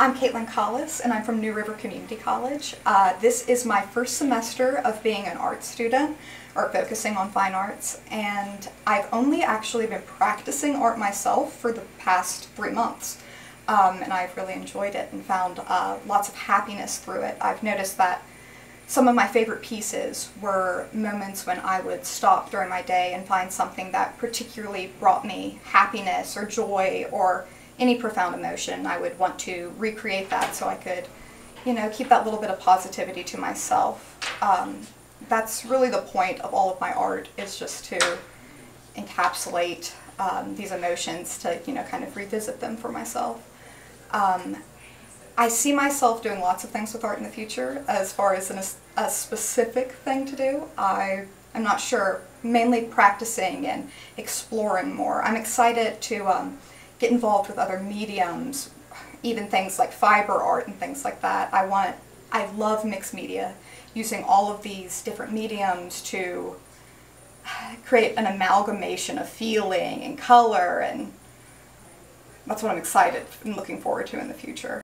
I'm Kaitlyn Collis, and I'm from New River Community College. Uh, this is my first semester of being an art student, or focusing on fine arts, and I've only actually been practicing art myself for the past three months. Um, and I've really enjoyed it and found uh, lots of happiness through it. I've noticed that some of my favorite pieces were moments when I would stop during my day and find something that particularly brought me happiness or joy or any profound emotion, I would want to recreate that so I could, you know, keep that little bit of positivity to myself. Um, that's really the point of all of my art is just to encapsulate um, these emotions to, you know, kind of revisit them for myself. Um, I see myself doing lots of things with art in the future. As far as an, a specific thing to do, I I'm not sure. Mainly practicing and exploring more. I'm excited to um, get involved with other mediums, even things like fiber art and things like that. I want, I love mixed media, using all of these different mediums to create an amalgamation of feeling and color and that's what I'm excited and looking forward to in the future.